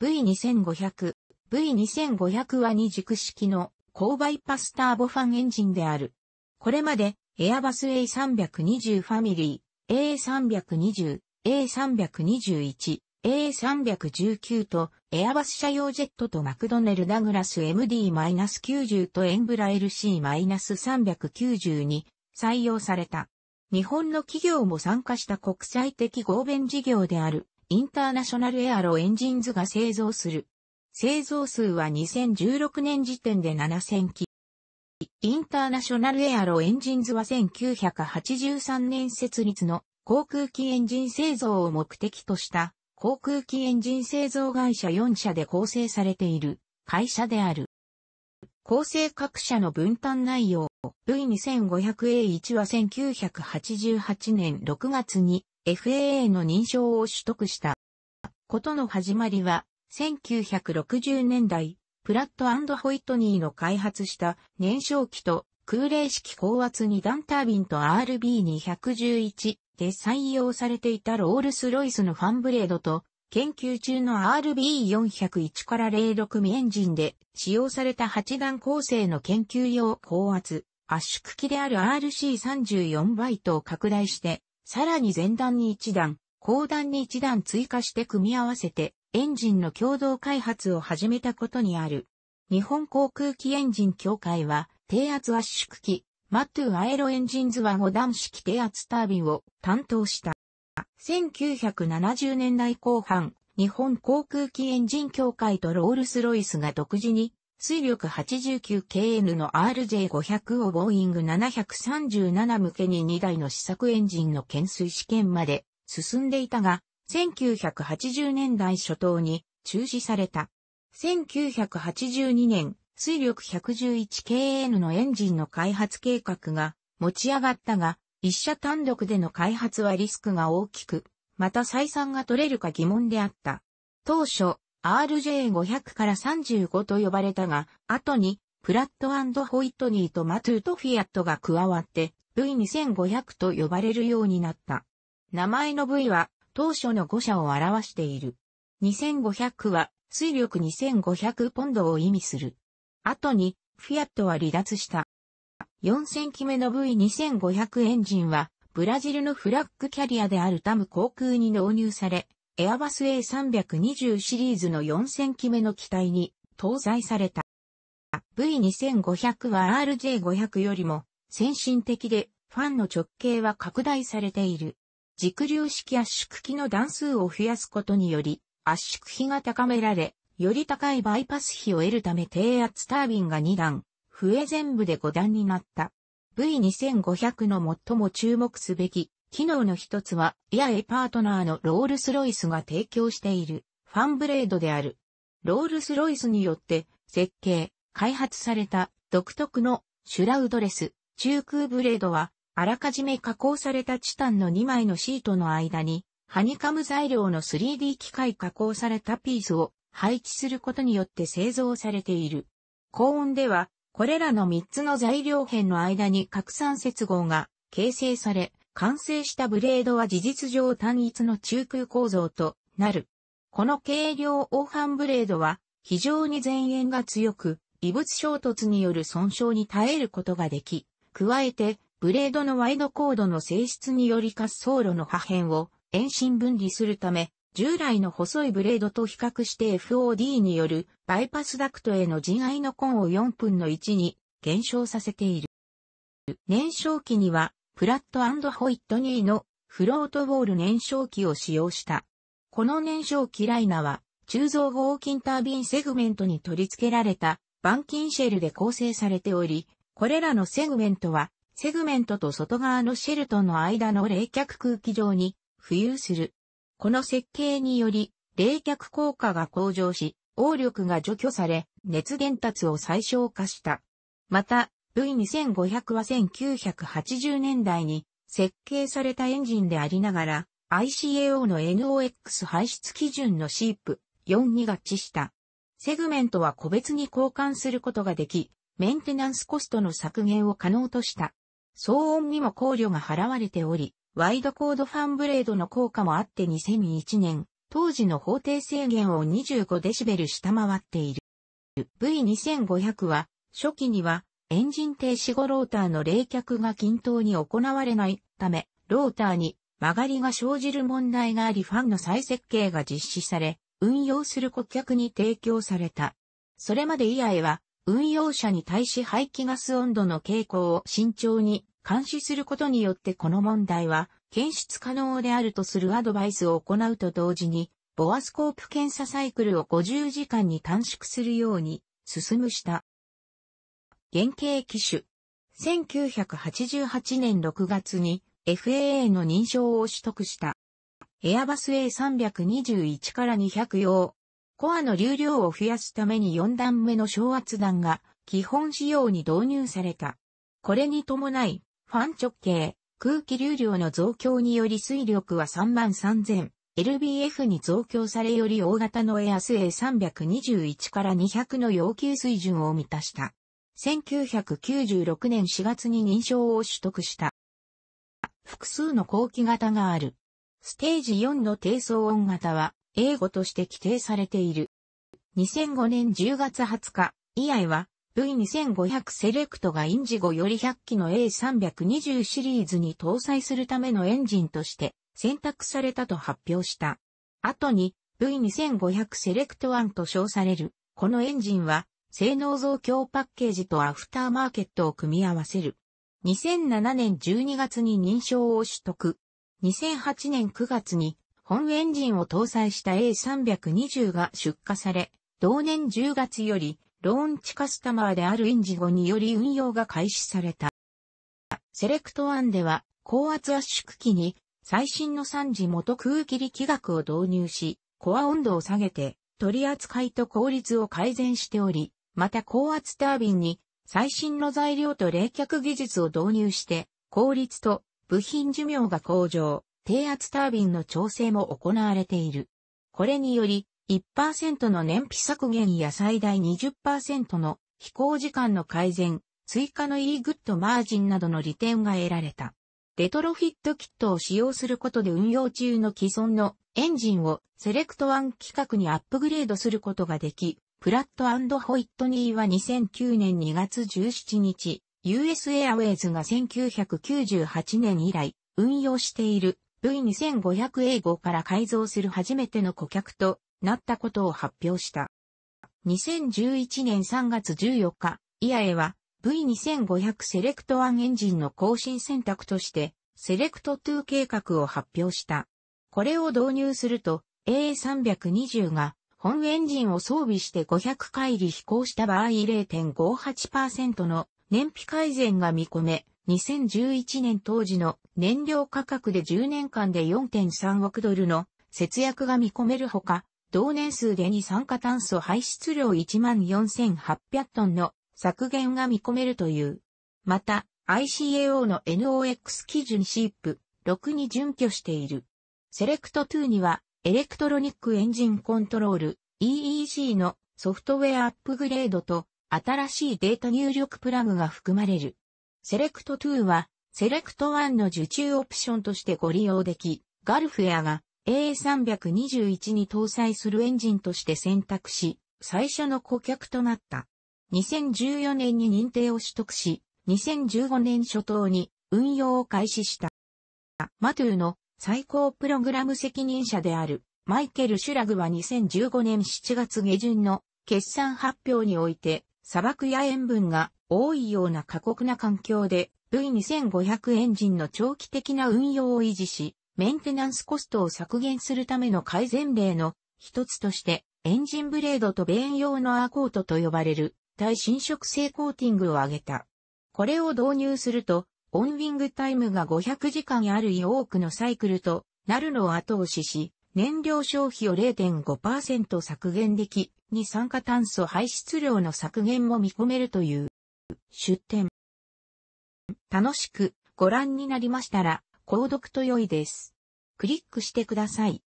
V2500。V2500 は二軸式の高バイパスターボファンエンジンである。これまでエアバス A320 ファミリー、A320、A321、A319 とエアバス車用ジェットとマクドネルダグラス MD-90 とエンブラ LC-390 に採用された。日本の企業も参加した国際的合弁事業であるインターナショナルエアロエンジンズが製造する製造数は2016年時点で7000機。インターナショナルエアロエンジンズは1983年設立の航空機エンジン製造を目的とした航空機エンジン製造会社4社で構成されている会社である。構成各社の分担内容 V2500A1 は1988年6月に FAA の認証を取得した。ことの始まりは1960年代、プラットホイットニーの開発した燃焼機と空冷式高圧二段タービンと RB211 で採用されていたロールスロイスのファンブレードと研究中の RB401 から06ミエンジンで使用された8段構成の研究用高圧圧縮機である RC34 バイトを拡大して、さらに前段に1段、後段に1段追加して組み合わせてエンジンの共同開発を始めたことにある。日本航空機エンジン協会は、低圧圧縮機、マットゥアエロエンジンズは5段式低圧タービンを担当した。1970年代後半、日本航空機エンジン協会とロールスロイスが独自に水力 89KN の RJ500 をボーイング737向けに2台の試作エンジンの懸垂試験まで進んでいたが、1980年代初頭に中止された。1982年、水力 111KN のエンジンの開発計画が持ち上がったが、一社単独での開発はリスクが大きく、また採算が取れるか疑問であった。当初、RJ500 から35と呼ばれたが、後に、プラットホイットニーとマトゥーとフィアットが加わって、V2500 と呼ばれるようになった。名前の V は当初の5社を表している。2500は水力2500ポンドを意味する。後に、フィアットは離脱した。4000機目の V2500 エンジンは、ブラジルのフラッグキャリアであるタム航空に納入され、エアバス A320 シリーズの4000機目の機体に搭載された。V2500 は RJ500 よりも先進的でファンの直径は拡大されている。軸流式圧縮機の段数を増やすことにより、圧縮比が高められ、より高いバイパス比を得るため低圧タービンが2段、増え全部で5段になった。V2500 の最も注目すべき機能の一つは、エアエパートナーのロールスロイスが提供しているファンブレードである。ロールスロイスによって設計、開発された独特のシュラウドレス、中空ブレードはあらかじめ加工されたチタンの2枚のシートの間に、ハニカム材料の 3D 機械加工されたピースを配置することによって製造されている。高温では、これらの3つの材料片の間に拡散接合が形成され、完成したブレードは事実上単一の中空構造となる。この軽量黄斑ブレードは非常に前縁が強く、異物衝突による損傷に耐えることができ、加えてブレードのワイドコードの性質により滑走路の破片を遠心分離するため、従来の細いブレードと比較して FOD によるバイパスダクトへの人愛の根を4分の1に減少させている。燃焼機にはプラットホイットニーのフロートウォール燃焼器を使用した。この燃焼機ライナは鋳造合金タービンセグメントに取り付けられた板金シェルで構成されており、これらのセグメントはセグメントと外側のシェルの間の冷却空気上に浮遊する。この設計により冷却効果が向上し、応力が除去され、熱伝達を最小化した。また、V2500 は1980年代に設計されたエンジンでありながら、ICAO の NOx 排出基準のシープ4に合致した。セグメントは個別に交換することができ、メンテナンスコストの削減を可能とした。騒音にも考慮が払われており、ワイドコードファンブレードの効果もあって2001年、当時の法定制限を25デシベル下回っている。V2500 は、初期には、エンジン停止後ローターの冷却が均等に行われないため、ローターに曲がりが生じる問題がありファンの再設計が実施され、運用する顧客に提供された。それまで以来は、運用者に対し排気ガス温度の傾向を慎重に監視することによってこの問題は検出可能であるとするアドバイスを行うと同時に、ボアスコープ検査サイクルを50時間に短縮するように進むした。原型機種。1988年6月に FAA の認証を取得した。エアバス A321 から200用。コアの流量を増やすために4段目の小圧弾が基本仕様に導入された。これに伴い、ファン直径、空気流量の増強により水力は33000 LBF に増強されより大型のエアス A321 から200の要求水準を満たした。1996年4月に認証を取得した。複数の後期型がある。ステージ4の低騒音型は、英語として規定されている。2005年10月20日、EI は V2500 セレクトがインジゴより100機の A320 シリーズに搭載するためのエンジンとして選択されたと発表した。後に V2500 セレクト1と称される、このエンジンは性能増強パッケージとアフターマーケットを組み合わせる。2007年12月に認証を取得。2008年9月に本エンジンを搭載した A320 が出荷され、同年10月よりローンチカスタマーであるインジゴにより運用が開始された。セレクト1では高圧圧縮機に最新の3次元空気力学を導入し、コア温度を下げて取り扱いと効率を改善しており、また高圧タービンに最新の材料と冷却技術を導入して、効率と部品寿命が向上、低圧タービンの調整も行われている。これにより、1%の燃費削減や最大20%の飛行時間の改善、追加の e グッドマージンなどの利点が得られた。レトロフィットキットを使用することで運用中の既存のエンジンをセレクト1規格にアップグレードすることができ、プラットホイットニーは2009年2月17日、US Airways が1998年以来運用している V2500 英語から改造する初めての顧客となったことを発表した。2011年3月14日、イアエは V2500 セレクト1エンジンの更新選択としてセレクト2計画を発表した。これを導入すると A320 が本エンジンを装備して500回離飛行した場合0.58%の燃費改善が見込め、2011年当時の燃料価格で10年間で4.3億ドルの節約が見込めるほか、同年数で二酸化炭素排出量14,800トンの削減が見込めるという。また、ICAO の NOx 基準 CAEP6 に準拠している。セレクト2にはエレクトロニックエンジンコントロール EEC のソフトウェアアップグレードと新しいデータ入力プラグが含まれる。セレクト2はセレクト1の受注オプションとしてご利用でき、ガルフ・エアが A321 に搭載するエンジンとして選択し、最初の顧客となった。2014年に認定を取得し、2015年初頭に運用を開始した。マトゥーの最高プログラム責任者であるマイケル・シュラグは2015年7月下旬の決算発表において砂漠や塩分が多いような過酷な環境で V2500 エンジンの長期的な運用を維持し、メンテナンスコストを削減するための改善例の一つとして、エンジンブレードとベーン用のアーコートと呼ばれる耐侵食性コーティングを挙げた。これを導入すると、オンウィングタイムが500時間あるい多くのサイクルとなるのを後押しし、燃料消費を0.5%削減でき、二酸化炭素排出量の削減も見込めるという出展。楽しくご覧になりましたら、購読と良いです。クリックしてください。